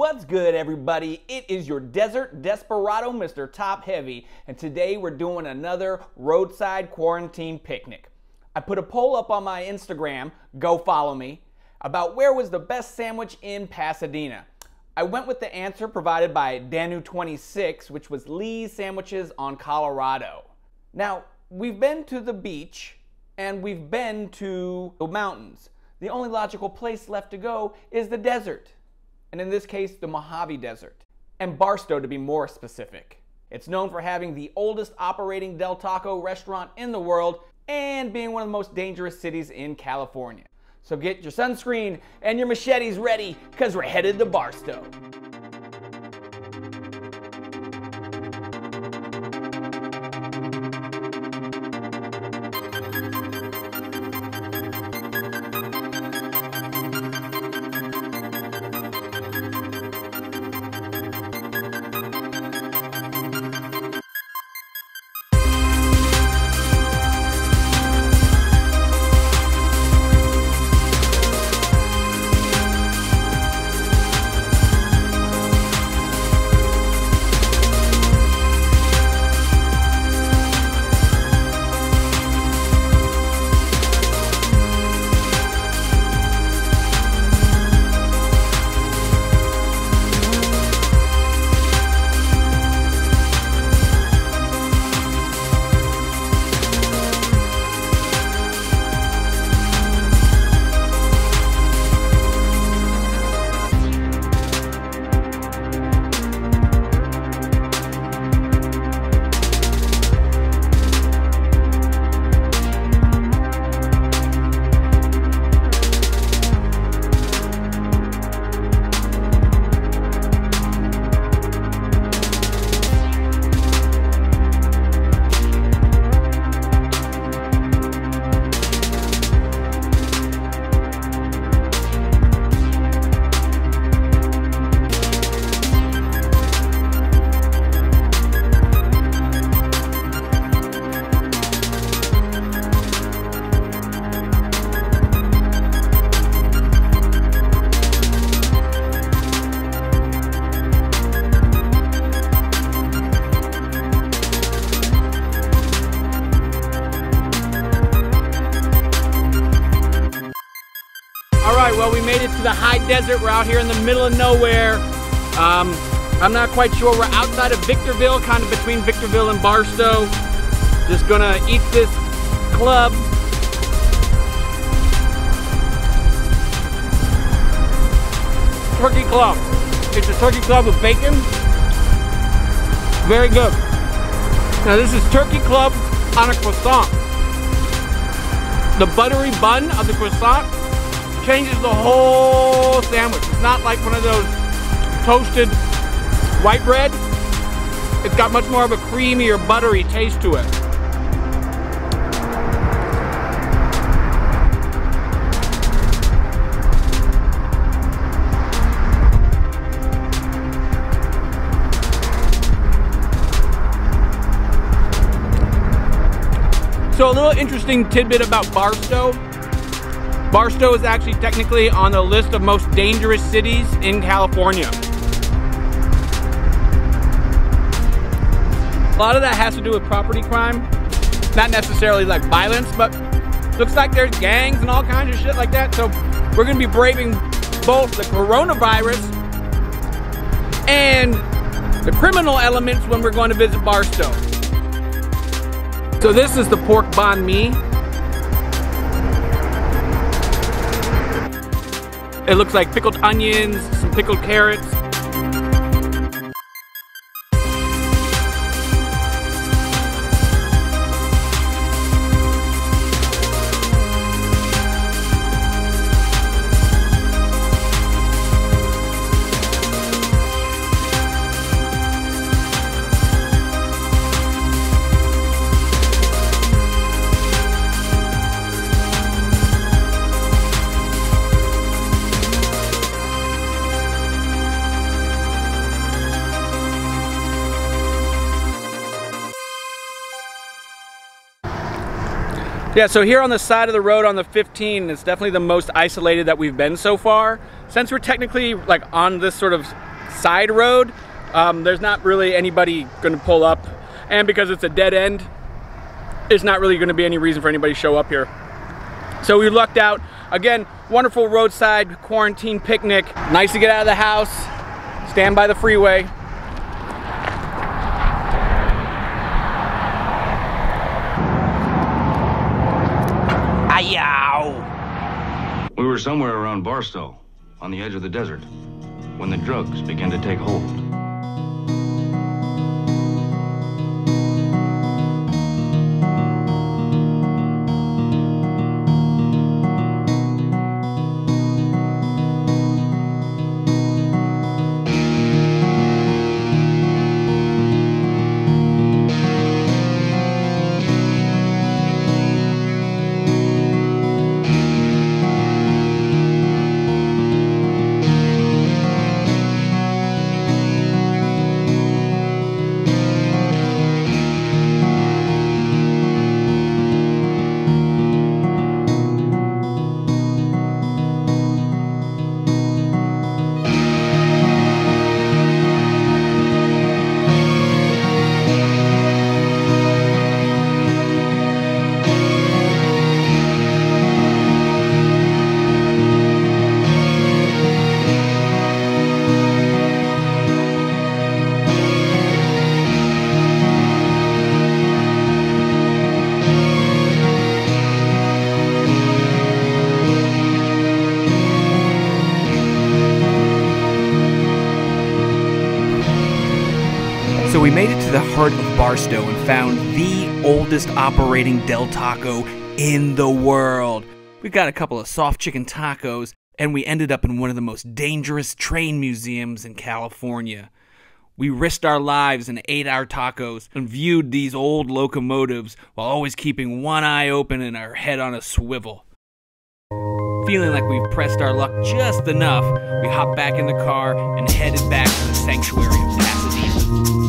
What's good, everybody? It is your desert desperado, Mr. Top Heavy, and today we're doing another roadside quarantine picnic. I put a poll up on my Instagram, go follow me, about where was the best sandwich in Pasadena. I went with the answer provided by Danu26, which was Lee's Sandwiches on Colorado. Now, we've been to the beach and we've been to the mountains. The only logical place left to go is the desert and in this case, the Mojave Desert, and Barstow to be more specific. It's known for having the oldest operating Del Taco restaurant in the world and being one of the most dangerous cities in California. So get your sunscreen and your machetes ready because we're headed to Barstow. Well, we made it to the high desert. We're out here in the middle of nowhere. Um, I'm not quite sure. We're outside of Victorville, kind of between Victorville and Barstow. Just gonna eat this club. Turkey club. It's a turkey club with bacon. Very good. Now this is turkey club on a croissant. The buttery bun of the croissant changes the whole sandwich. It's not like one of those toasted white bread. It's got much more of a creamy or buttery taste to it. So a little interesting tidbit about Barstow. Barstow is actually technically on the list of most dangerous cities in California. A lot of that has to do with property crime. Not necessarily like violence, but looks like there's gangs and all kinds of shit like that. So we're gonna be braving both the coronavirus and the criminal elements when we're going to visit Barstow. So this is the pork banh mi. It looks like pickled onions, some pickled carrots, Yeah, so here on the side of the road on the 15, it's definitely the most isolated that we've been so far. Since we're technically like on this sort of side road, um, there's not really anybody going to pull up. And because it's a dead end, there's not really going to be any reason for anybody to show up here. So we lucked out. Again, wonderful roadside quarantine picnic. Nice to get out of the house, stand by the freeway. We were somewhere around Barstow, on the edge of the desert, when the drugs began to take hold. So we made it to the heart of Barstow and found the oldest operating Del Taco in the world. We got a couple of soft chicken tacos, and we ended up in one of the most dangerous train museums in California. We risked our lives and ate our tacos and viewed these old locomotives while always keeping one eye open and our head on a swivel. Feeling like we've pressed our luck just enough, we hopped back in the car and headed back to the sanctuary of Pasadena.